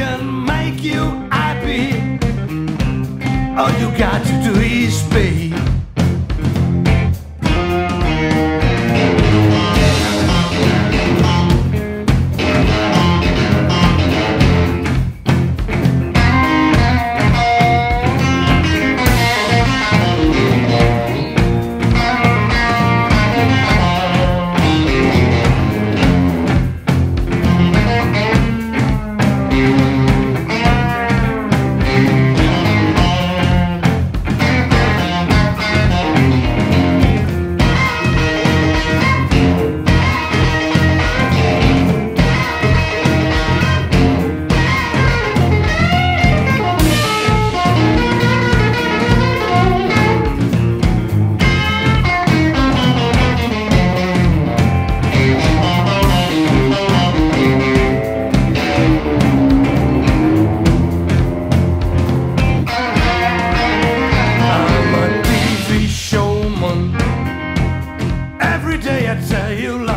can make you happy. All you got to do is pay. day I tell you